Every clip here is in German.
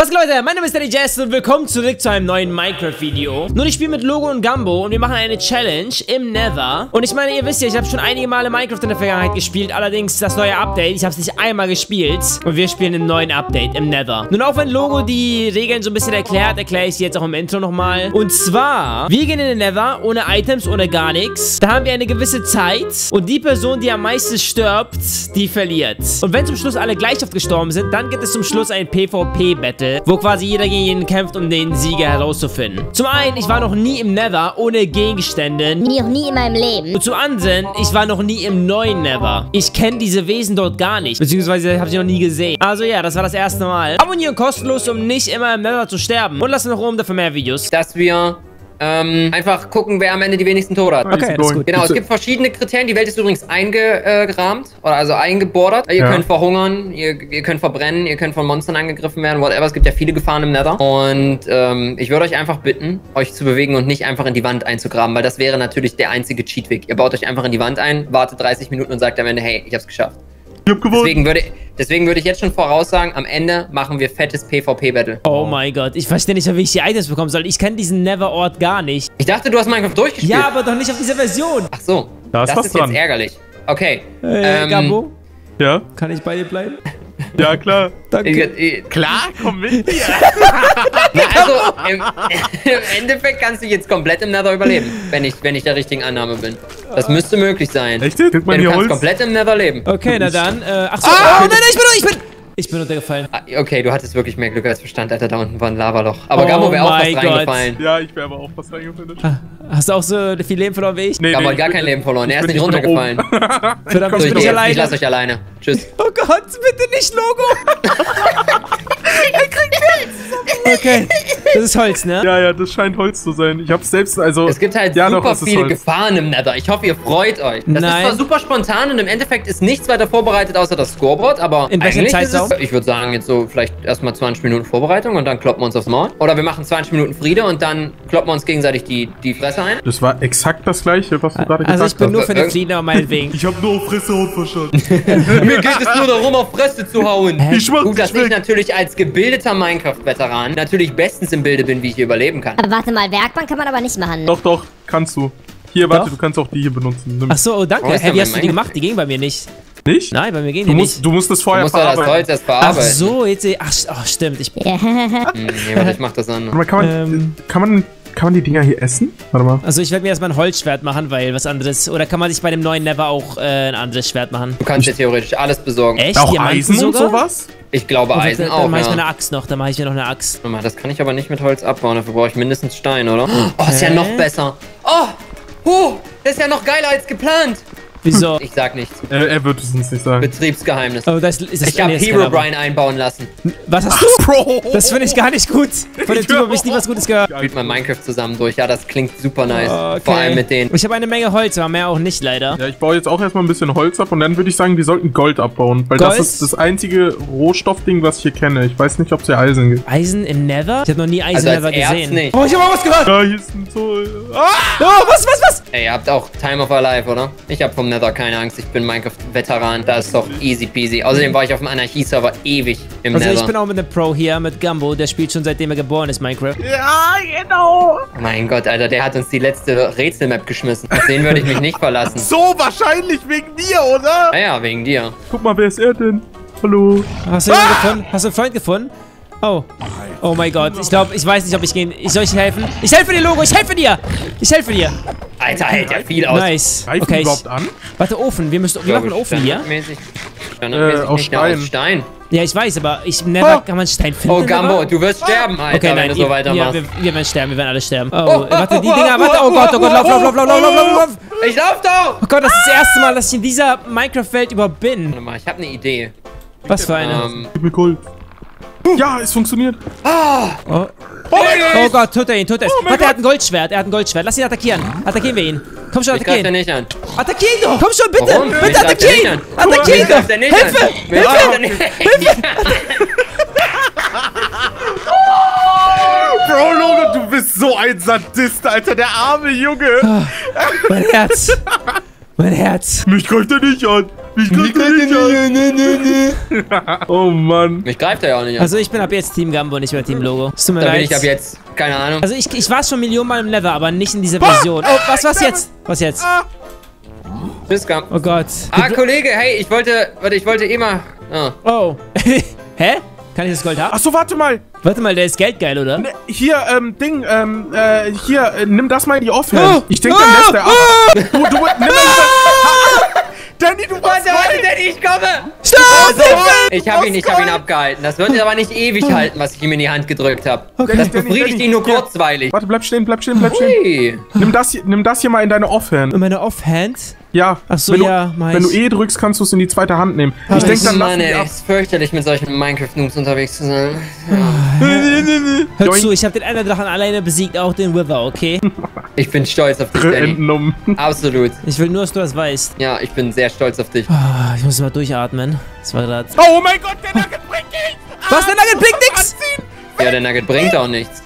Was geht Leute, mein Name ist Danny Jazz und willkommen zurück zu einem neuen Minecraft-Video. Nun, ich spiele mit Logo und Gambo und wir machen eine Challenge im Nether. Und ich meine, ihr wisst ja, ich habe schon einige Male Minecraft in der Vergangenheit gespielt, allerdings das neue Update, ich habe es nicht einmal gespielt. Und wir spielen im neuen Update im Nether. Nun, auch wenn Logo die Regeln so ein bisschen erklärt, erkläre ich sie jetzt auch im Intro nochmal. Und zwar, wir gehen in den Nether ohne Items, ohne gar nichts. Da haben wir eine gewisse Zeit und die Person, die am meisten stirbt, die verliert. Und wenn zum Schluss alle gleich oft gestorben sind, dann gibt es zum Schluss ein PvP-Battle wo quasi jeder gegen jeden kämpft, um den Sieger herauszufinden. Zum einen, ich war noch nie im Nether ohne Gegenstände. Noch nie in meinem Leben. Und zum anderen, ich war noch nie im neuen Nether. Ich kenne diese Wesen dort gar nicht, beziehungsweise habe sie noch nie gesehen. Also ja, das war das erste Mal. Abonnieren kostenlos, um nicht immer im Nether zu sterben. Und lassen noch oben dafür mehr Videos. Dass wir ähm, einfach gucken, wer am Ende die wenigsten Tore hat. Okay, das ist gut. Genau, es gibt verschiedene Kriterien. Die Welt ist übrigens eingerahmt, oder also eingebordert. Ihr Ja. könnt verhungern, ihr, ihr könnt verbrennen, ihr könnt von Monstern angegriffen werden, whatever. Es gibt ja viele Gefahren im Nether. Und ähm, ich würde euch einfach bitten, euch zu bewegen und nicht einfach in die Wand einzugraben, weil das wäre natürlich der einzige Cheatweg. Ihr baut euch einfach in die Wand ein, wartet 30 Minuten und sagt am Ende, hey, ich hab's geschafft. Ich hab gewonnen. Deswegen würde, deswegen würde ich jetzt schon voraussagen, am Ende machen wir fettes PvP-Battle. Oh mein Gott, ich verstehe nicht, wie ich die Items bekommen soll. Ich kenne diesen Nether-Ort gar nicht. Ich dachte, du hast Minecraft durchgespielt. Ja, aber doch nicht auf dieser Version. Ach so. Da ist das ist dran. jetzt ärgerlich. Okay. Äh, ähm, Gambo, Ja, kann ich bei dir bleiben? Ja, klar. Danke. ich- Klar, komm mit dir. Na, also, im, im Endeffekt kannst du jetzt komplett im Nether überleben, wenn ich, wenn ich der richtigen Annahme bin. Das müsste möglich sein. Echt du kannst Holz? komplett im Nether leben. Okay, na dann. Äh, ach so. oh, nein, nein, ich bin, ich bin, ich bin runtergefallen. Ah, Okay, du hattest wirklich mehr Glück als Verstand, Alter. Da unten war ein Lavaloch. Aber Oh Gamo wäre auch fast Gott. reingefallen. Ja, ich wäre aber auch fast reingefallen. Hast du auch so viel Leben verloren wie ich? Nee, Gamo nee, hat gar kein Leben verloren. Er ist ich nicht runtergefallen. Verdammt, So, ich ich, bin nicht ich lasse euch alleine. Tschüss. Oh Gott, bitte nicht Logo. Okay, das ist Holz, ne? Ja, ja, das scheint Holz zu sein. Ich hab's selbst, also... Es gibt halt ja, super doch, viele. Gefahren im Nether. Ich hoffe, ihr freut euch. Das Nein. ist zwar super spontan und im Endeffekt ist nichts weiter vorbereitet außer das Scoreboard, aber In welchem Zeitraum? Es, ich würde sagen, jetzt so vielleicht erstmal 20 Minuten Vorbereitung und dann kloppen wir uns aufs Maul. Oder wir machen 20 Minuten Friede und dann kloppen wir uns gegenseitig die, die Fresse ein. Das war exakt das gleiche, was du gerade Also ich gesagt bin nur hast. für den Frieden, aber meinetwegen. Ich hab nur auf Fresse und verstanden. Mir geht es nur darum, auf Fresse zu hauen. Ich mach Gut, dass ich weg. natürlich als gebildeter Minecraft-Veteran natürlich bestens im Bilde bin, wie ich hier überleben kann. Aber warte mal, Werkbank kann man aber nicht machen. Doch, doch, kannst du. Hier, warte, Doch? du kannst auch die hier benutzen. Nimm. Ach so, oh danke. Oh, Hä, wie hast du die gemacht? Die gingen bei mir nicht. Nicht? Nein, bei mir gehen Du die musst, nicht. du musst das Du vorher musst doch das Holz verarbeiten. erst Ach verarbeiten. so, jetzt sehe Ach, ach, stimmt. Ich, Ja. Hm, nee, warte, ich mach das an. Kann man, Ähm. kann man, kann man die Dinger hier essen? Warte mal. also ich werde mir erstmal ein Holzschwert machen, weil was anderes. Oder kann man sich bei dem neuen Never auch äh, ein anderes Schwert machen? Du kannst dir theoretisch alles besorgen. Echt? Auch Diamanten Eisen und sogar? sowas? Ich glaube Oh, Eisen dann, auch, Dann mache ich mir ja. eine Axt noch. Dann mache ich mir noch eine Axt. Warte mal, das kann ich aber nicht mit Holz abbauen. Dafür brauche ich mindestens Stein, oder? Oh, ist ja noch besser. Oh, huh, das ist ja noch geiler als geplant. Wieso? Ich sag nichts. Er, er wird es uns nicht sagen. Betriebsgeheimnis. Oh, das ist das Ich habe das kann aber- Herobrine einbauen lassen. Was hast du? Bro! Das finde ich gar nicht gut. Von dem Typ habe ich nie was Gutes gehört. Spielt mal Minecraft zusammen durch. Ja, das klingt super nice. Okay. Vor allem mit denen. Ich habe eine Menge Holz, aber mehr auch nicht leider. Ja, ich baue jetzt auch erstmal ein bisschen Holz ab und dann würde ich sagen, wir sollten Gold abbauen. Weil das Gold? ist das einzige Rohstoffding, was ich hier kenne. Ich weiß nicht, ob es hier Eisen gibt. Eisen im Nether? Ich habe noch nie Eisen Also im Nether gesehen. nicht. Oh, ich habe auch was gehört. Ja, hier ist ein so. Ah! Oh, was, was, was? Ey, ihr habt auch Time of Our Life, oder? Ich habe vom Nether keine Angst. Ich bin Minecraft-Veteran. Das ist doch easy peasy. Außerdem war ich auf dem Anarchie-Server ewig im Also Nether. ich bin auch mit einem Pro hier, mit Gumbo. Der spielt schon seitdem er geboren ist, Minecraft. mein Gott, Alter, der hat uns die letzte Rätselmap geschmissen. Auf den würde ich mich nicht verlassen. So wahrscheinlich wegen dir, oder? Naja, wegen dir. Guck mal, wer ist er denn? Hallo. Hast du jemanden gefunden? Hast du einen Freund gefunden? Oh. Oh mein Gott, ich glaube, ich weiß nicht, ob ich gehen... Ich soll ich helfen? Ich helfe dir, Logo, ich helfe dir! Ich helfe dir! Alter, hält ja viel aus. Nice. Reifen okay, überhaupt an? Warte, Ofen, wir, müssen, wir machen einen Ofen hier. Äh, aus Stein. aus Stein. Ja, ich weiß, aber ich never oh. kann man Stein finden. Oh, Gambo, du wirst sterben, Alter, okay, nein, wenn du so ihr, weitermachst. Ja, wir, wir, werden sterben, wir werden alle sterben. Oh, oh warte, die Dinger, warte, oh Gott, oh Gott, lauf, lauf, lauf, lauf, lauf, lauf, lauf. Ich lauf doch! Oh Gott, das ist das erste Mal, dass ich in dieser Minecraft-Welt überhaupt bin. Warte mal, ich habe eine Idee. Was für eine? Ähm, Gib mir Kult. Ja, es funktioniert. Oh. Oh mein Oh Gott! Tut er ihn, tut er es. Oh mein Warte, er hat ein Goldschwert, er hat ein Goldschwert. Lass ihn attackieren. Attackieren wir ihn. Komm schon, ich attackieren. den nicht an. Attackier ihn doch! Komm schon, bitte! Warum? Bitte attackier ihn! an. Attackier ihn doch! nicht Hilfe! der nicht- Bro, Logo, du bist so ein Sadist, Alter. Der arme Junge. Mein Herz! Mein Herz! Mich greift er nicht an. Ich krieg nicht an. Oh Mann. Mich greift er ja auch nicht an. Also ich bin ab jetzt Team Gambo, nicht mehr Team Logo. Es tut mir da bin leid. ich ab jetzt, keine Ahnung. Also ich, ich war schon Millionen Mal im Nether, aber nicht in dieser Version. Oh, was, was jetzt? Was jetzt? Tschüss, Gam. Oh Gott. Ah, Kollege, hey, ich wollte, warte, ich wollte eh mal, ah. Oh. Hä? Kann ich das Gold haben? Ach so, warte mal. Warte mal, der ist geldgeil, oder? Ne, Hier, ähm, Ding, ähm, äh, hier, äh, nimm das mal in die Offhand. Oh. Ich denke, dann Ah. lässt er ab. Du, du, nimm das. Danny, du warst Warte, warte, denn ich komme! Stopp! Ich habe ihn, ich habe ihn abgehalten. Das wird aber nicht ewig halten, was ich ihm in die Hand gedrückt habe. Okay. Das befriedigt Danny, ihn nur kurzweilig. Warte, bleib stehen, bleib stehen, bleib stehen. Ui. Nimm das, hier, nimm das hier mal in deine Offhand. Und meine Offhand? Ja. Ach so, wenn ja, du, Wenn du. E drückst, kannst du es in die zweite Hand nehmen. Ah, ich denke, das dann Mann, ey, ab. ist fürchterlich mit solchen Minecraft-Noobs unterwegs zu sein. Hör Joink. zu, ich habe den Enderdrachen alleine besiegt, auch den Wither, okay? Ich bin stolz auf dich, Danny. Absolut. Ich will nur, dass du das weißt. Ja, ich bin sehr stolz auf dich. Ah, ich muss mal durchatmen. Das war grad. Oh mein Gott, der Nugget bringt nichts! Was, der Nugget bringt? Anziehen. Ja, der Nugget bringt auch nichts.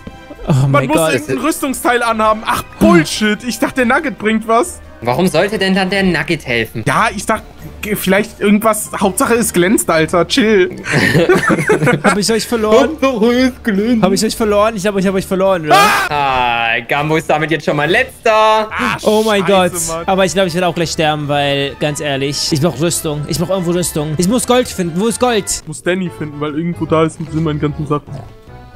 Oh Man mein muss Gott. irgendein Rüstungsteil anhaben. Ach, Bullshit. Ich dachte, der Nugget bringt was. Warum sollte denn dann der Nugget helfen? Ja, ich dachte, vielleicht irgendwas. Hauptsache es glänzt, Alter. Chill. Hab ich euch verloren? Hab ich euch verloren? Ich glaube, ich habe euch verloren, oder? Ah, Gambo ist damit jetzt schon mal letzter. Ah, Oh mein Scheiße, Gott. Mann. Aber ich glaube, ich werde auch gleich sterben, weil, ganz ehrlich, ich brauche Rüstung. Ich brauche irgendwo Rüstung. Ich muss Gold finden. Wo ist Gold? Ich muss Danny finden, weil irgendwo da ist sind meine ganzen Sachen.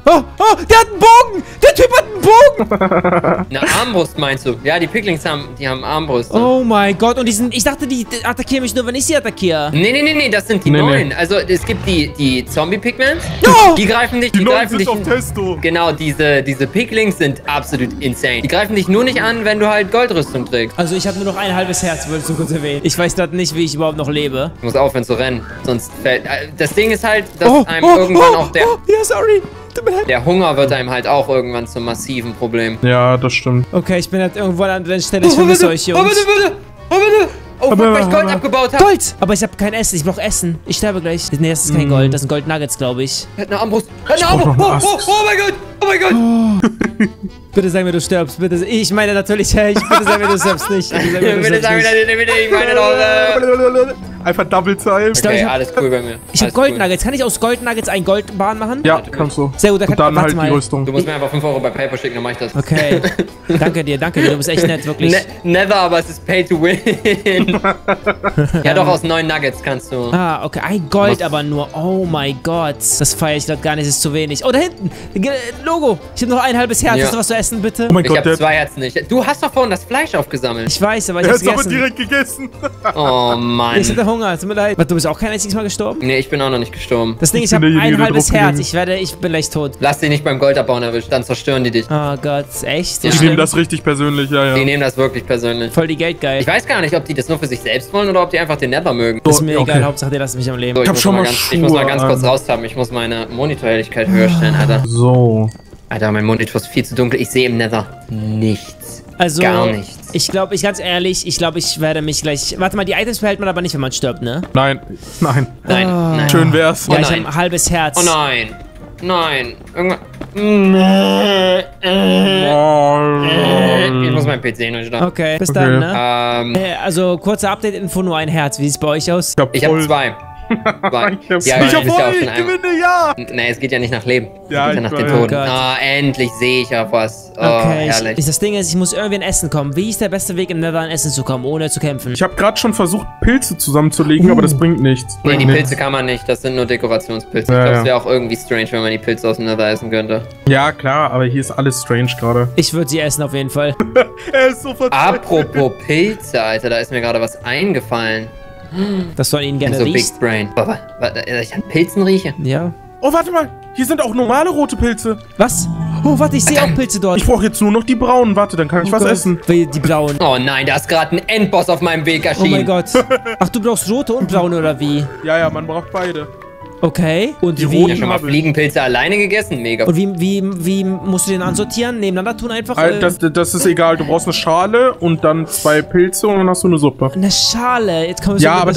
Oh, oh, der hat einen Bogen! Der Typ hat einen Bogen! Eine Armbrust meinst du? Ja, die Picklings haben, die haben Armbrust. Oh mein Gott. Und die sind, ich dachte, die attackieren mich nur, wenn ich sie attackiere. Nee, nee, nee, nee, das sind die Nee, nee. neuen. Also es gibt die, die Zombie-Pigments. Ja! Die greifen dich, Die die, neuen greifen sind dich. auf Testo. Genau, diese, diese Picklings sind absolut insane. Die greifen dich nur nicht an, wenn du halt Goldrüstung trägst. Also ich habe nur noch ein halbes Herz, wolltest du kurz erwähnen. Ich weiß gerade nicht, wie ich überhaupt noch lebe. Du musst aufhören zu rennen, sonst fällt... äh, Das Ding ist halt, dass einem irgendwann auch der, oh, ja, sorry. Der Hunger wird einem halt auch irgendwann zum massiven Problem. Ja, das stimmt. Okay, ich bin halt irgendwo an anderen Stelle. Ich vermisse euch, Oh, Jungs. bitte, bitte! Oh, bitte! Oh, Aber- weil ich Gold aber- abgebaut habe. Gold! Aber ich habe kein Essen. Ich brauche Essen. Ich sterbe gleich. Nee, das ist kein Gold. Das sind Gold-Nuggets, glaube ich. Hat eine Armbrust. Hat eine Armbrust. Oh, oh, oh mein Gott! Oh mein Gott! Bitte sag mir, du stirbst. Bitte. Ich meine natürlich, hey, ich bitte sag mir, du stirbst nicht. Bitte sag mir, du Bitte stirbst sag mir, nicht. bitte, ich meine doch... Einfach Double Time. glaub, Okay, ich hab- alles cool bei mir. Ich habe Alles cool. Gold-Nuggets. Kann ich aus Gold-Nuggets einen Goldbahn machen? Ja, kannst du. Sehr gut, dann warte halt mal. die Rüstung. Du musst mir einfach 5 Euro bei PayPal schicken, dann mach ich das. Okay. danke dir, danke dir. Du bist echt nett, wirklich. Ne never, aber es ist Pay to Win. ja, doch, aus neun Nuggets kannst du. Ah, okay. Ein Gold Was- aber nur. Oh mein Gott. Das feiere ich gerade gar nicht. Das ist zu wenig. Oh, da hinten. Logo. Ich habe noch ein halbes Herz. Ja. Hast du was zu essen, bitte? Oh mein Ich Gott, habe der, zwei Herzen nicht. Du hast doch vorhin das Fleisch aufgesammelt. Ich weiß, aber ich der hab's ist aber gegessen. direkt gegessen. Oh Mann. Ich hatte Hunger. Tut mir leid. Warte, Du bist auch kein einziges Mal gestorben? Nee, ich bin auch noch nicht gestorben. Das Ding, Ich ich habe ein halbes Herz. Ich werde, ich bin gleich tot. Lass dich nicht beim Goldabbauen erwischen, dann zerstören die dich. Oh Gott, echt? So Ja. Die nehmen das richtig persönlich, ja, Die ja. nehmen das wirklich persönlich. Voll die Geldgeil. Ich weiß gar nicht, ob die das nur für sich selbst wollen oder ob die einfach den Nether mögen. ist mir okay. egal, Hauptsache, die lassen mich am Leben. So, ich, hab muss schon mal ganz, ich muss mal ganz kurz an. raushaben. Ich muss meine Monitorhelligkeit höher stellen, Alter. So. Alter, mein Monitor ist viel zu dunkel. Ich sehe im Nether nichts. Also, Gar nichts. Ich glaube, ich ganz ehrlich, ich glaube, ich werde mich gleich. Warte mal, die Items behält man aber nicht, wenn man stirbt, ne? Nein. Nein. Nein, Ah. nein. Schön wär's. Oh ja, ich nein. habe ein halbes Herz. Oh nein. Nein. Irgendwann. Ich muss meinen PC neu starten. Okay, bis Okay. dann, ne? Ähm, Äh, Also, kurze Update-Info, nur ein Herz. Wie sieht's bei euch aus? hab ich habe zwei. zwei. Ich hab, Ja, ich hab ja ich gewinne, ja. Nee, es geht ja nicht nach Leben. Es Ja, geht ja ich nach. Toten. Oh Gott. Ah, endlich sehe ich auch was. Oh, Okay, herrlich. ich, das Ding ist, ich muss irgendwie an Essen kommen. Wie ist der beste Weg, im Nether an Essen zu kommen, ohne zu kämpfen? Ich habe gerade schon versucht, Pilze zusammenzulegen, aber das bringt nichts. Nee, Bringt die nichts. Pilze kann man nicht, das sind nur Dekorationspilze. Ja, ich glaube, ja. es wäre auch irgendwie strange, wenn man die Pilze aus dem Nether essen könnte. Ja, klar, aber hier ist alles strange gerade. Ich würde sie essen, auf jeden Fall. Er ist so verzweifelt. Apropos Pilze, Alter, da ist mir gerade was eingefallen. Dass du an ihnen gerne so riechst. Big Brain. Boah, dass ich an Pilzen rieche. Ja. Oh, warte mal. Hier sind auch normale rote Pilze. Was? Oh, warte, ich sehe auch Pilze dort. Ich brauche jetzt nur noch die braunen. Warte, dann kann ich Oh was Gott. essen. Die blauen. Oh nein, da ist gerade ein Endboss auf meinem Weg Oh erschienen. mein Gott. Ach, du brauchst rote und braune oder wie? Ja, ja, man braucht beide. Okay. Und Die wie? Ja, roten- schon mal. Fliegenpilze alleine gegessen? Mega. Und wie, wie, wie musst du den ansortieren? Nebeneinander tun einfach? Äh, Äh, Das, das ist egal. Du brauchst eine Schale und dann zwei Pilze und dann hast du eine Suppe. eine Schale. Jetzt kommen wir Ja, aber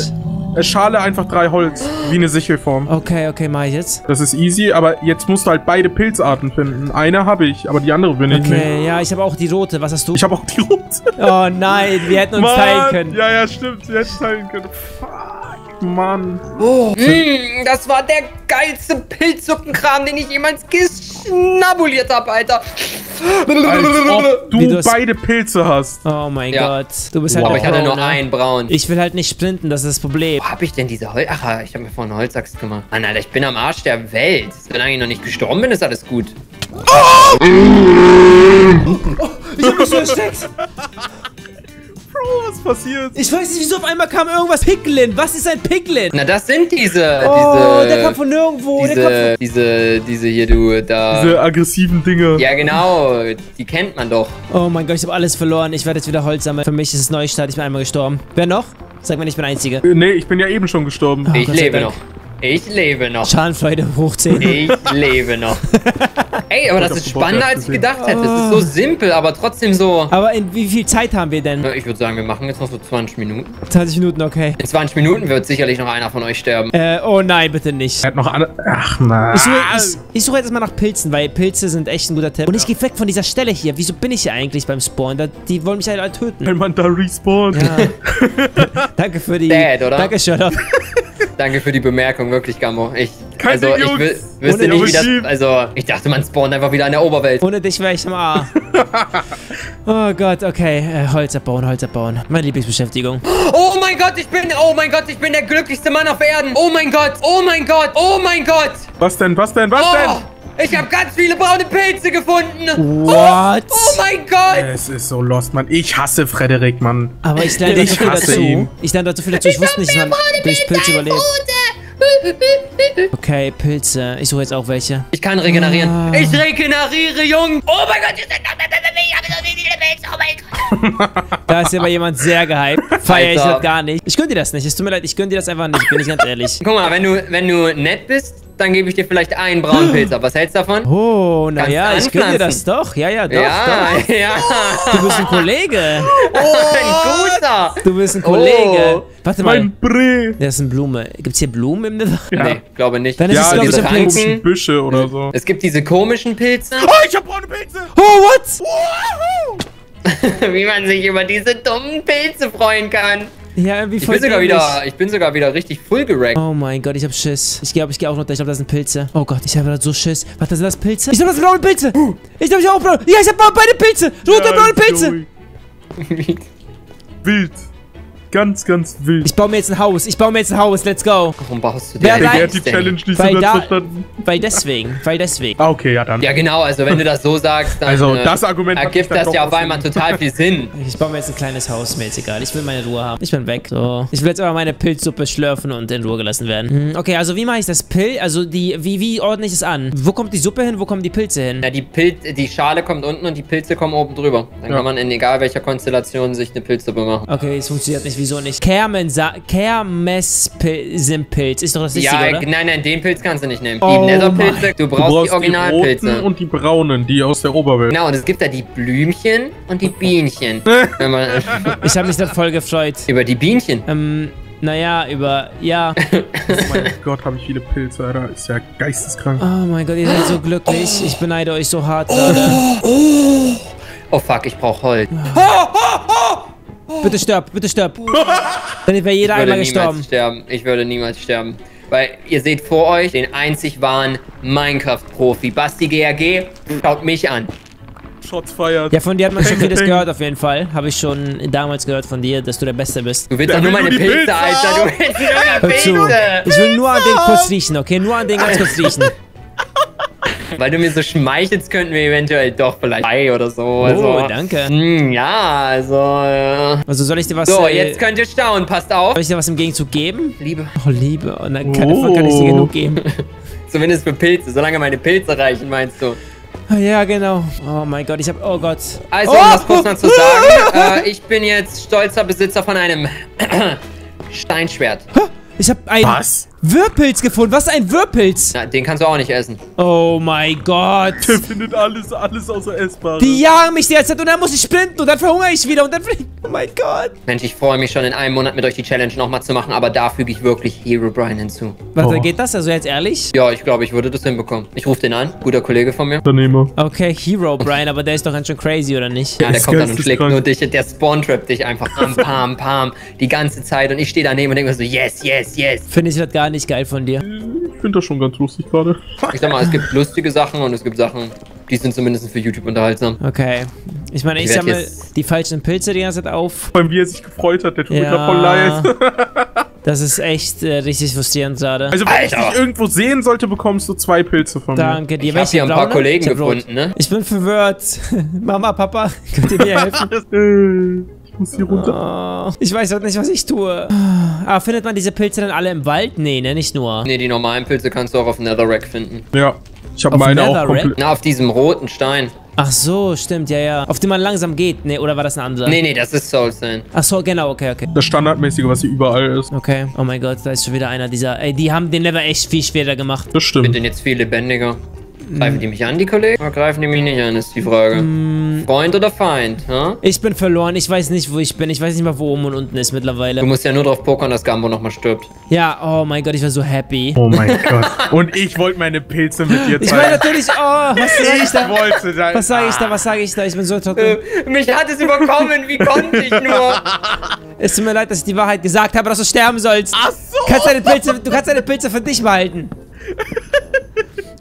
äh, Schale einfach drei Holz. Wie eine Sichelform. Okay, okay, mach ich jetzt. Das ist easy, aber jetzt musst du halt beide Pilzarten finden. Eine habe ich, aber die andere bin ich nicht. Okay, ja, ich habe auch die rote. Was hast du? Ich habe auch die rote. Oh nein, wir hätten uns teilen können. Ja, ja, stimmt. Wir hätten teilen können. Mann. Oh, mm, das war der geilste Pilzsuppenkram, den ich jemals geschnabuliert habe, Alter. Du beide Pilze hast. Oh mein Ja. Gott. Du bist halt Aber ein ich hatte nur ne? einen braun. Ich will halt nicht sprinten, das ist das Problem. Wo hab ich denn diese Holz... Ach, ich habe mir vorhin eine Holzaxt gemacht. Mann, Alter, ich bin am Arsch der Welt. Solange ich noch nicht gestorben bin, ist alles gut. Ich hab mich so erschreckt. Bro, was passiert? Ich weiß nicht, wieso auf einmal kam irgendwas Piglin. Was ist ein Piglin? Na, das sind diese... Oh, diese, der kam von nirgendwo. Der kam Diese, diese, diese hier, du, da... Diese aggressiven Dinge. ja, genau. Die kennt man doch. von... Oh mein Gott, ich habe alles verloren. Ich werde jetzt wieder Holz sammeln. Für mich ist es Neustart. Ich bin einmal gestorben. Wer noch? Sag mir, ich bin der Einzige. Äh, Nee, ich bin ja eben schon gestorben. Oh, Ich lebe Dank. noch. Ich lebe noch. Schadenfreude hoch 10. Ich lebe noch. Ey, aber das ist spannender, als ich gedacht hätte. Es ist so simpel, aber trotzdem so... Aber in wie viel Zeit haben wir denn? Ich würde sagen, wir machen jetzt noch so 20 Minuten. 20 Minuten, okay. In 20 Minuten wird sicherlich noch einer von euch sterben. Äh, oh nein, bitte nicht. Er hat noch alle. Ach, na. Ich suche, ich, ich suche jetzt mal nach Pilzen, weil Pilze sind echt ein guter Tipp. Und ich gehe weg von dieser Stelle hier. Wieso bin ich hier eigentlich beim Spawn? Da, die wollen mich halt alle töten. Wenn man da respawnt. Ja. Danke für die... Dad, oder? Danke, Sherlock. Danke für die Bemerkung, wirklich, Gambo. Ich, Kein also, Ding, ich Jungs. will, wüsste Ohne nicht, wie das, also, ich dachte, man spawnt einfach wieder in der Oberwelt. Ohne dich wäre ich am A. Oh Gott, okay. Äh, Holz abbauen, Holz abbauen. Meine Lieblingsbeschäftigung. Oh mein Gott, ich bin, oh mein Gott, ich bin der glücklichste Mann auf Erden. Oh mein Gott, oh mein Gott, oh mein Gott. Was denn, was denn, was Oh, ich habe ganz viele braune Pilze gefunden. What? Oh mein Gott. denn? Es ist so lost, Mann. Ich hasse Frederik, Mann. Aber ich lerne Ich dazu. Ich lerne da so viel dazu. Ich wusste nicht, man durch Pilze überlebt. Okay, Pilze. Ich suche jetzt auch welche. Ich kann regenerieren. Ah. Ich regeneriere, Jung. Oh mein Gott. Oh mein Gott. Da ist aber jemand sehr gehypt. Feier ich das gar nicht. Ich gönn dir das nicht. Es tut mir leid, ich gönn dir das einfach nicht. Bin ich ganz ehrlich. Guck mal, wenn du, wenn du nett bist, dann gebe ich dir vielleicht einen braunen Pilz ab. Was hältst du davon? Oh, naja, ich gönn dir das doch. Ja, ja, doch, ja, ja. doch. Du bist ein Kollege. Ein guter. Du bist ein Kollege. Oh. Warte mal. Mein Bre. Das ist eine Blume. Gibt's hier Blumen im Nether? Ja. Nee, glaube nicht. Dann ist es, Ja, glaub ich, diese ein Pilz. Ranken. komischen Büsche oder so. Es gibt diese komischen Pilze, Oh, ich hab braune Pilze. Oh, what? wie man sich über diese dummen Pilze freuen kann. Ja, irgendwie Ich voll bin sogar dämlich. wieder, ich bin sogar wieder richtig full gerackt. Oh mein Gott, ich hab Schiss. Ich glaube, ich gehe auch noch. Ich glaube, das sind Pilze. Oh Gott, ich habe gerade so Schiss. Warte, sind das Pilze? Ich glaube, das sind blaue Pilze. Ich glaube, ich hab auch blaue. Ja, ich habe beide Pilze. Rote und blaue Pilze. Wild. Ganz, ganz wild. Ich baue mir jetzt ein Haus. Ich baue mir jetzt ein Haus. Let's go. Warum baust du rein- Der hat die? Challenge nicht so Weil ganz da- verstanden. Weil deswegen. Weil deswegen. Ah, okay, ja dann. Ja genau, also wenn du das so sagst, dann Also, äh, das Argument ergibt das ja auf einmal total viel Sinn. Ich baue mir jetzt ein kleines Haus. Mir jetzt egal. Ich will meine Ruhe haben. Ich bin weg. So. Ich will jetzt aber meine Pilzsuppe schlürfen und in Ruhe gelassen werden. Hm, Okay, also wie mache ich das Pil? Also die. Wie, wie ordne ich es an? Wo kommt die Suppe hin? Wo kommen die Pilze hin? Ja, die, Pilz, die Schale kommt unten und die Pilze kommen oben drüber. Dann Ja. kann man in egal welcher Konstellation sich eine Pilzsuppe machen. Okay, es funktioniert nicht. Wieso nicht? Kermensa Kermespilz. Ist doch das Richtige, Ja, oder? nein, nein, den Pilz kannst du nicht nehmen. Die Oh Netherpilze, mein- du Du brauchst, brauchst die Originalpilze. roten und die braunen, die aus der Oberwelt. Genau, und es gibt da die Blümchen und die Bienchen. Wenn man, Ich habe mich dann voll gefreut. über die Bienchen. Ähm, naja, über. Ja. Oh mein Gott, habe ich viele Pilze, Alter. Ist ja geisteskrank. Oh mein Gott, ihr seid so glücklich. Ich beneide euch so hart gerade. Oh fuck, ich brauch Holz. Bitte stirb, bitte stirb. Dann wäre jeder Ich würde einmal niemals gestorben. sterben. Ich würde niemals sterben. Weil ihr seht vor euch den einzig wahren Minecraft-Profi. Basti GRG, schaut mich an. Shots feiert. Ja, von dir hat man schon vieles gehört auf jeden Fall. Habe ich schon damals gehört von dir, dass du der Beste bist. Du willst doch nur meine Pilze, Pilze Alter. Du willst nur Hör meine zu. Pilze. Ich will nur an den kurz riechen, okay? Nur an den ganz kurz riechen. Weil du mir so schmeichelst, könnten wir eventuell doch vielleicht bei oder so. Also, Oh, danke. Hm, ja, also. Äh. Also soll ich dir was. So, äh, jetzt könnt ihr staunen. Passt auf. soll ich dir was im Gegenzug geben? Liebe. Oh, Liebe. Und dann kann, davon kann ich dir Oh. genug geben. Zumindest für Pilze. Solange meine Pilze reichen, meinst du. Ah, Ja, genau. Oh mein Gott, ich hab. Oh Gott. Also, oh, um das kurz noch zu sagen, äh, ich bin jetzt stolzer Besitzer von einem Steinschwert. Ich hab ein. Was? Wirrpilz gefunden. Was ist ein Wirrpilz? Na, den kannst du auch nicht essen. Oh mein Gott. Der findet alles, alles außer essbar. Die jagen mich die ganze Zeit und dann muss ich sprinten und dann verhungere ich wieder und dann fliegt. Oh mein Gott. Mensch, ich freue mich schon in einem Monat mit euch die Challenge nochmal zu machen, aber da füge ich wirklich Hero Brian hinzu. Warte, Oh. geht das? Also jetzt ehrlich? Ja, ich glaube, ich würde das hinbekommen. Ich rufe den an, guter Kollege von mir. Unternehmer. Okay, Hero Brian, aber der ist doch ganz schön crazy, oder nicht? Ja, der ist kommt dann und schlägt geisteskrank. nur dich, der spawn-trappt dich einfach pam, pam, pam, die ganze Zeit und ich stehe daneben und denke mir so, yes, yes, yes. Finde ich das gar nicht geil von dir. Ich finde das schon ganz lustig gerade. Ich sag mal, es gibt lustige Sachen und es gibt Sachen, die sind zumindest für YouTube unterhaltsam. Okay. Ich meine, ich Ich sammle die falschen Pilze die ganze Zeit auf. Vor allem, wie er sich gefreut hat, der tut mir Ja. grad voll leid. Das ist echt äh, richtig frustrierend gerade. Also, wenn ich Alter. dich irgendwo sehen sollte, bekommst du zwei Pilze von mir. Danke dir. Ich habe hier ein paar? Kollegen Ich gefunden, ne? Ich bin verwirrt. Mama, Papa, könnt ihr mir helfen? Ich muss hier runter. Oh, ich weiß auch nicht, was ich tue. Ah, findet man diese Pilze dann alle im Wald? Nee, ne, nicht nur. Ne, die normalen Pilze kannst du auch auf Netherrack finden. Ja, ich habe meine auch Netherrack? komplett. Na, auf diesem roten Stein. Ach so, stimmt, ja, ja. Auf den man langsam geht. Nee, oder war das ein anderer? Nee, nee, das ist Soul Sand. Ach so, genau, okay, okay. Das Standardmäßige, was hier überall ist. Okay. Oh mein Gott, da ist schon wieder einer dieser. Ey, die haben den Level echt viel schwerer gemacht. Das Ich stimmt. bin jetzt viel lebendiger. Greifen die mich an, die Kollegen? Oder greifen die mich nicht an, ist die Frage. Freund oder Feind, ha? Ich bin verloren, ich weiß nicht, wo ich bin. Ich weiß nicht mal, wo oben und unten ist Du mittlerweile. musst ja nur drauf pokern, dass Gambo nochmal stirbt. Ja, oh mein Gott, ich war so happy. Oh mein Gott. Und ich wollte meine Pilze mit dir Ich meine teilen. natürlich, oh, was sag ich da? wollte da. Was sage ich da, was sage ich da? Ich bin so Äh, trocken. mich hat es überkommen, wie konnte ich nur? Es tut mir leid, dass ich die Wahrheit gesagt habe, dass du sterben sollst. Ach so. Kannst deine Pilze, du kannst deine Pilze für dich behalten.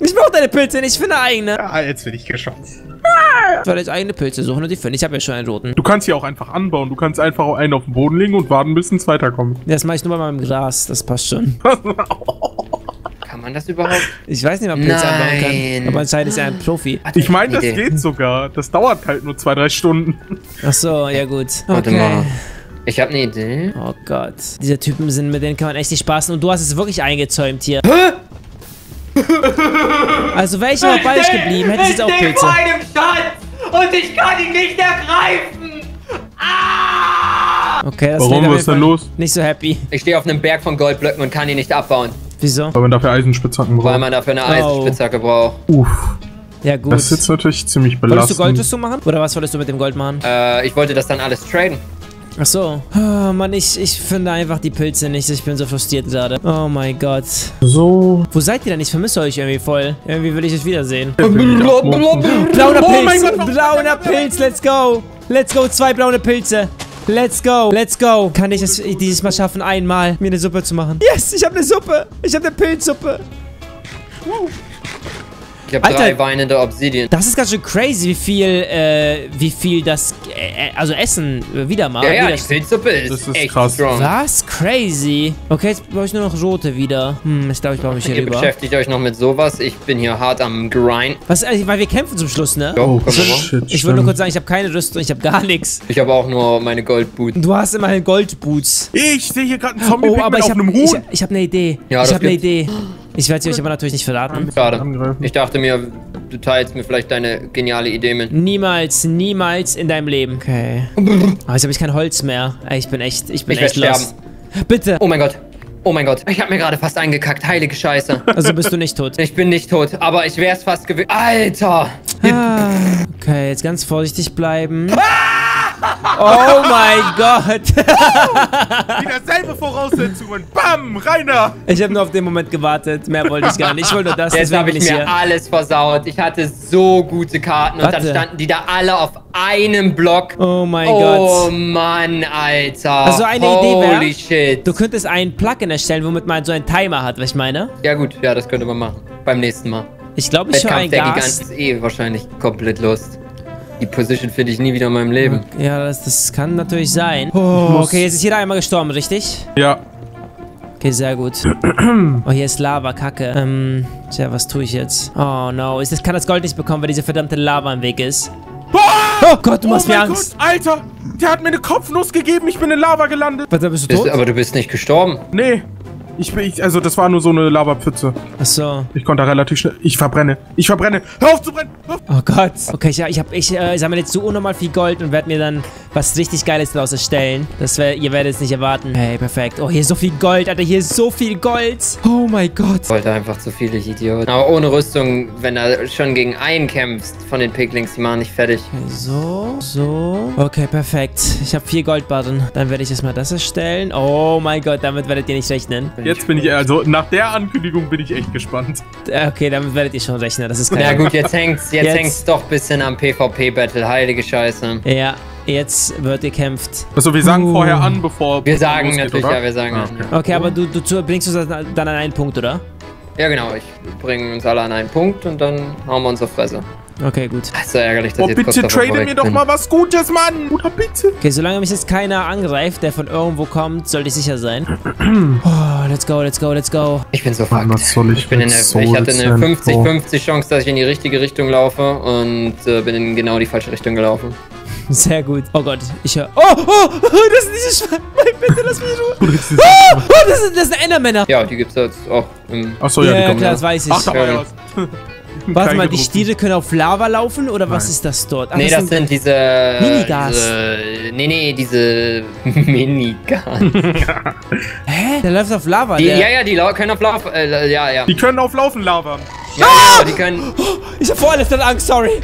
Ich brauche deine Pilze nicht, ich finde eigene. Ah, jetzt bin ich geschockt. Ich soll jetzt eigene Pilze suchen und die finden. Ich habe ja schon einen roten. Du kannst hier auch einfach anbauen. Du kannst einfach auch einen auf den Boden legen und warten, bis ein zweiter kommt. Das mache ich nur bei meinem Gras, das passt schon. Kann man das überhaupt? Ich weiß nicht, ob man Pilze anbauen kann. Aber anscheinend ist er ein Profi. Ich meine, das geht sogar. Das dauert halt nur zwei, drei Stunden. Ach so, ja gut. Warte Okay. mal. Ich habe eine Idee. Oh Gott. Diese Typen sind, mit denen kann man echt nicht spaßen. Und du hast es wirklich eingezäumt hier. Also wäre ich noch falsch geblieben, hätte ich jetzt auch Pilze. einem Schatz und ich kann ihn nicht ergreifen. Okay, das Warum? Was ist denn los? Nicht so happy. Ich stehe auf einem Berg von Goldblöcken und kann ihn nicht abbauen, Wieso? Weil man dafür Eisenspitzhacken weil braucht. man dafür eine Oh. Eisenspitzhacke braucht. Uff. Ja gut. Das ist jetzt natürlich ziemlich Wolltest du belastend. Goldrüstung machen? Oder was wolltest du mit dem Gold machen? Äh, ich wollte das dann alles traden. Ach so. Oh, Mann, ich, ich finde einfach die Pilze nicht. Ich bin so frustriert gerade. Oh mein Gott. So. Wo seid ihr denn? Ich vermisse euch irgendwie voll. Irgendwie will ich euch wiedersehen. Blablabla. Blauer Oh mein Pilz! Gott, blauer Pilz, let's go! Let's go, zwei blaue Pilze! Let's go, let's go! Kann ich es dieses Mal schaffen, einmal mir eine Suppe zu machen? Yes, ich habe eine Suppe! Ich habe eine Pilzsuppe! Ich habe drei weinende Obsidian. Das ist ganz schön crazy, wie viel, äh, wie viel das, äh, also Essen äh, wieder macht. Ja, ja, wieder die Pilzsuppe ist, Das ist echt krass. strong. Was? Crazy. Okay, jetzt brauche ich nur noch rote wieder. Hm, ich glaube, ich brauche mich hier Ihr rüber. beschäftigt euch noch mit sowas. Ich bin hier hart am Grind. Was, äh, weil wir kämpfen zum Schluss, ne? Oh, wir machen. shit. Ich will nur kurz sagen, ich habe keine Rüstung, ich habe gar nichts. Ich habe auch nur meine Goldboots. Du hast immerhin Goldboots. Ich sehe hier gerade einen zombie Oh, aber auf ich habe einem ich, Huhn. ich hab eine Idee. Ja, ich habe eine. Idee. Ich werde sie euch aber natürlich nicht verraten. Schade. Ich dachte mir, du teilst mir vielleicht deine geniale Idee mit. Niemals, niemals in deinem Leben. Okay. Aber jetzt habe ich kein Holz mehr. Ey, Ich bin echt, ich bin Ich echt lost. Bitte. Oh mein Gott. Oh mein Gott. Ich habe mir gerade fast eingekackt. Heilige Scheiße. Also bist du nicht tot. Ich bin nicht tot, aber ich wär's fast gewesen. Alter! Ah, Okay, jetzt ganz vorsichtig bleiben. Oh mein Gott. Wieder selbe Voraussetzungen. Bam, Rainer. Ich habe nur auf den Moment gewartet. Mehr wollte ich gar nicht. Ich wollte nur das, Jetzt deswegen habe bin ich mir hier. alles versaut. Ich hatte so gute Karten und Warte. dann standen die da alle auf einem Block. Oh mein oh Gott. Mann, Alter. Also eine Idee wär- Holy shit. Du könntest ein Plugin erstellen, womit man so einen Timer hat, was ich meine? ja gut, ja, das könnte man machen. Beim nächsten Mal. Ich glaube, ich höre Wettkampf ein der Gigant ist eh wahrscheinlich komplett lost. Die Position finde ich nie wieder in meinem Leben. Ja, das, das kann natürlich sein. Oh, okay, jetzt ist jeder einmal gestorben, richtig? Ja. Okay, sehr gut. Oh, hier ist Lava, Kacke. Ähm, tja, was tue ich jetzt? Oh no, ich kann das Gold nicht bekommen, weil diese verdammte Lava im Weg ist. Oh Gott, du machst oh mir Angst. Gott, Alter, der hat mir eine Kopfnuss gegeben. Ich bin in Lava gelandet. Warte, bist du Bist, tot? aber du bist nicht gestorben. Nee. Ich bin, ich, also das war nur so eine Lavapfütze. Achso. Ich konnte da relativ schnell. Ich verbrenne. Ich verbrenne. Hör auf zu brennen! Hör auf. Oh Gott. Okay, ich, ich, hab, ich äh, sammle jetzt so unnormal viel Gold und werde mir dann was richtig Geiles daraus erstellen. Das wär, ihr werdet es nicht erwarten. Hey, perfekt. Oh, hier ist so viel Gold, Alter. Hier ist so viel Gold. Oh mein Gott. Ich wollte einfach zu viele Idioten. Aber ohne Rüstung, wenn du schon gegen einen kämpfst von den Piglings, die machen nicht fertig. So, so. Okay, perfekt. Ich habe vier Goldbarren. Dann werde ich erstmal das erstellen. Oh mein Gott, damit werdet ihr nicht rechnen. Jetzt bin ich, also nach der Ankündigung bin ich echt gespannt. Äh, Okay, damit werdet ihr schon rechnen. Das ist kein... Ja gut, jetzt hängt's, jetzt, Jetzt- hängt's doch ein bisschen am PvP-Battle. Heilige Scheiße. Ja, jetzt wird gekämpft. Also wir sagen Uh. vorher an, bevor. Wir sagen losgeht, natürlich, oder? ja, wir sagen Ah, okay. Okay, aber du, du bringst uns dann an einen Punkt, oder? Ja genau, ich bringe uns alle an einen Punkt und dann hauen wir uns auf Fresse. Okay, gut. Das ist so ärgerlich, dass Oh, bitte trade mir doch mal was Gutes, Mann! Oder bitte? Okay, solange mich jetzt keiner angreift, der von irgendwo kommt, sollte ich sicher sein. Oh, let's go, let's go, let's go. Ich bin so fucked. was soll ich ich, bin in der, Soul ich hatte eine Tempo? 50-50 Chance, dass ich in die richtige Richtung laufe und äh, bin in genau die falsche Richtung gelaufen. Sehr gut. Oh Gott, ich höre... Oh, oh, oh, das sind diese Schweine. Bitte, lass mich in Ruhe. Oh, oh, das sind, das sind Endermänner. Ja, die gibt's jetzt auch im... Achso, ja, Ja, die kommen klar, ja. das weiß ich. Ach, da war Ja. ja was. Warte mal, die. Stiere können auf Lava laufen oder was Nein. ist das dort? Ach, nee, das sind diese... Minigas. Diese, nee, nee, diese Minigas. Hä? Der läuft auf Lava. Die, der, ja, ja, die können auf Lauf... Äh, ja, ja. Die können auf Laufen labern. ja genau, die können... Ich hab vor alles dann Angst, sorry.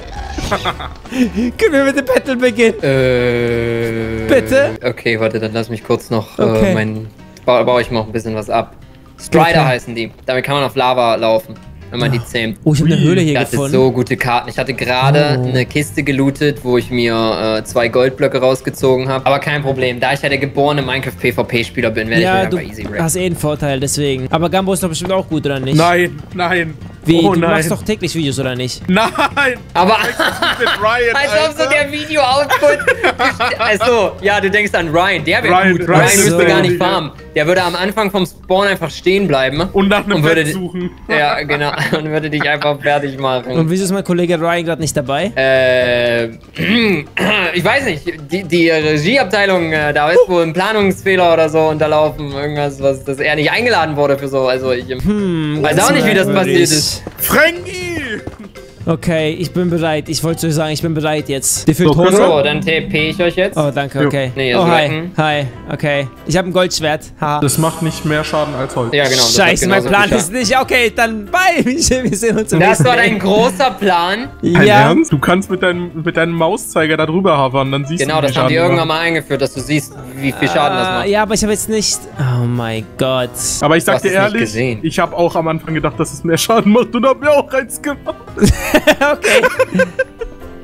Können wir mit dem Battle beginnen? Äh, Bitte? Okay, warte, dann lass mich kurz noch Okay. äh, mein. Ba baue ich noch ein bisschen was ab. Strider Okay. heißen die. Damit kann man auf Lava laufen, wenn man die zähmt. Oh, ich habe eine Höhle hier hatte gefunden. so gute Karten. Ich hatte gerade Oh. eine Kiste gelootet, wo ich mir äh, zwei Goldblöcke rausgezogen habe. Aber kein Problem. Da ich ja der geborene Minecraft-PvP-Spieler bin, werde ja, ich du mich einfach easy wrecken. hast eh einen Vorteil, deswegen. Aber Gambo ist doch bestimmt auch gut, oder nicht? Nein, nein. Wie, oh du nein. machst doch täglich Videos, oder nicht? Nein! Aber Mit Ryan, als ob so der Video-Output. also, ja, du denkst an Ryan. Der wäre Ryan, gut. Ryan Ryan, müsste so. gar nicht farmen. Der würde am Anfang vom Spawn einfach stehen bleiben. Und nach einem Und würde suchen. Ja, genau. Und würde dich einfach fertig Und machen. wieso ist mein Kollege Ryan gerade nicht dabei? Äh, ich weiß nicht. Die, die Regieabteilung, äh, da ist wohl ein Planungsfehler oder so unterlaufen. Irgendwas, was, dass er nicht eingeladen wurde für so. Also ich Hm, weiß auch nicht, wie das passiert ist. Frankie! Okay, ich bin bereit. Ich wollte euch sagen, ich bin bereit jetzt. Dir fehlt So, Hose? So, dann TP ich euch jetzt. Oh, danke, okay. Nee, oh, also hi. retten. Hi, okay. Ich habe ein Goldschwert. Haha. Das macht nicht mehr Schaden als Holz. Ja, genau. Scheiße, mein Plan ist nicht. Okay, dann bye. Wir sehen uns im Das war dein großer Plan. Ja. Ernst? Du kannst mit deinem, mit deinem Mauszeiger da drüber hovern, dann siehst Genau, du das wie haben die Schaden irgendwann mal eingeführt, dass du siehst, wie viel Schaden das Ah, macht. Ja, aber ich habe jetzt nicht. Oh mein Gott. Aber ich sag dir ehrlich, ich habe auch am Anfang gedacht, dass es mehr Schaden macht und hab mir auch eins gemacht. okay.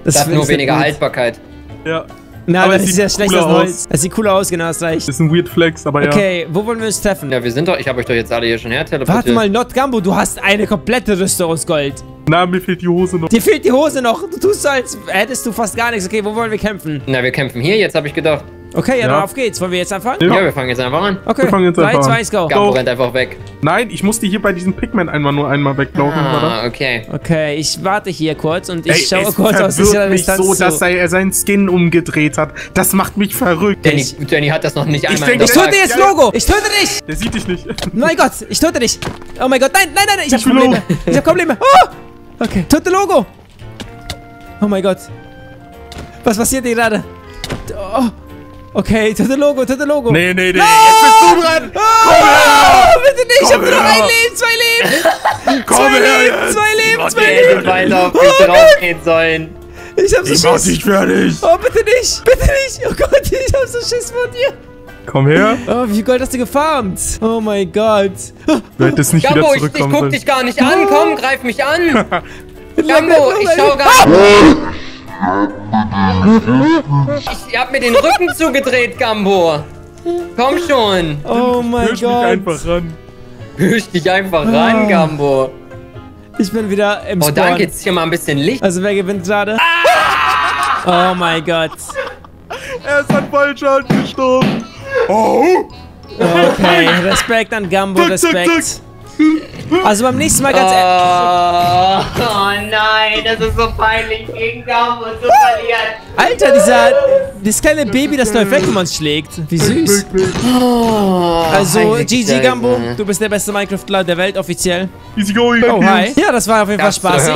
Das hat nur weniger gut. Haltbarkeit. Ja, Na, Aber das ist sieht ja schlecht, das Holz. aus. Das sieht cooler aus, genau, das reicht. ist ein Weird Flex, aber ja. Okay, wo wollen wir uns treffen? Ja, wir sind doch, ich habe euch doch jetzt alle hier schon her teleportiert. Warte mal, Not Gambo, du hast eine komplette Rüstung aus Gold. Na, mir fehlt die Hose noch. Dir fehlt die Hose noch. Du tust so, als hättest du fast gar nichts. Okay, wo wollen wir kämpfen? Na, wir kämpfen hier, jetzt habe ich gedacht. Okay, ja, Ja. dann auf geht's. Wollen wir jetzt anfangen? Ja. Ja, wir fangen jetzt einfach an. Okay, Wir fangen jetzt 3, einfach 2, an. 1, go. Gambo Go. rennt einfach weg. Nein, ich musste hier bei diesem Pigment einmal nur einmal weglaufen, oder? Ah, okay. Okay, ich warte hier kurz und ich Ey, schaue kurz aus verwirrt sicherer mich Distanz so, zu. dass er seinen Skin umgedreht hat. Das macht mich verrückt. Danny, Danny hat das noch nicht einmal denke, ich töte jetzt. Logo! Ich töte dich! Der sieht dich nicht. Mein Gott, ich töte dich! Oh mein Gott, nein, nein, nein, ich hab Ich will Probleme! Ich hab Probleme! Oh! Okay, töte Logo! Oh mein Gott. Was passiert hier gerade? Oh. Okay, töte Logo, töte Logo! Nee, nee, nee. Jetzt bist du dran. Oh, bitte nicht, ich hab Komm nur noch her. ein Leben, zwei Leben! Komm zwei her Leben, jetzt. zwei Leben, zwei Der Leben! hätte weiter auf mich draufgehen sollen. Ich hab so Ich mach Schiss! dich fertig. Oh, bitte nicht! Bitte nicht! Oh Gott, ich hab so Schiss vor dir! Komm her. Oh, wie viel Gold hast du gefarmt? Oh mein Gott. Du hättest nicht wieder Gambo, ich, ich zurückkommen guck dich gar nicht an. Komm, greif mich an. Gambo, ich schau gar nicht. Ich hab mir den Rücken zugedreht, Gambo. Komm schon. Oh mein Hörst mich Gott. einfach ran. Hüsch dich einfach Ah. ran, Gambo. Ich bin wieder im Oh, Spawn. da geht's hier mal ein bisschen Licht. Also wer gewinnt gerade? Ah! Oh mein Gott. Er ist an Fallschaden gestorben. Oh. Okay, Respekt an Gambo, Zack, zack, Respekt. Also beim nächsten Mal ganz ehrlich. Oh, oh nein, das ist so peinlich, gegen Gambo zu verlieren. Alter, dieser, das kleine Baby, das neue Pokémons schlägt. Wie süß. Oh, Also, GG. Gambo, du bist der beste Minecraftler der Welt offiziell. Easy going. Oh, hi. Ja, das war auf jeden Fall spaßig.